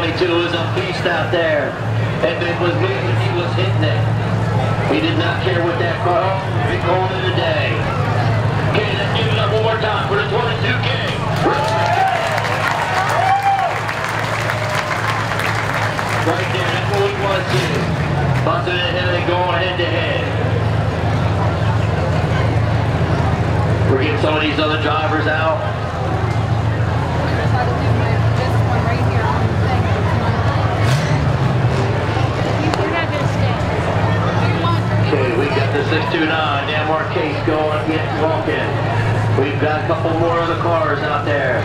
22 is a beast out there. If it was me, he was hitting it. He did not care what that car. He called it a day. Okay, let's give it up one more time for the 22K. Right there, that's what we want to see. Busting it ahead and going head to head. We're getting some of these other drivers out. Okay, we got the 629 Danmar case going, getting walking. We've got a couple more of the cars out there.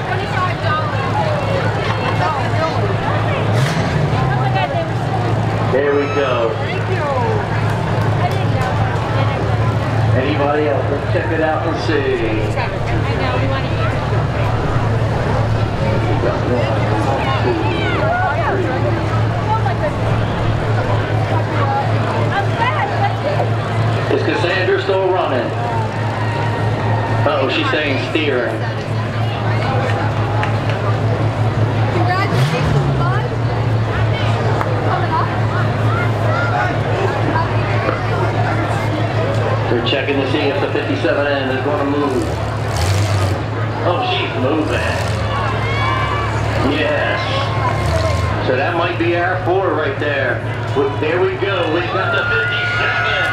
There we go. Anybody else? Let's check it out and see. We got one, Uh-oh, she's saying up. They're checking to see if the 57N is going to move. Oh, she's moving. Yes. So that might be our four right there. There we go. We've got the 57.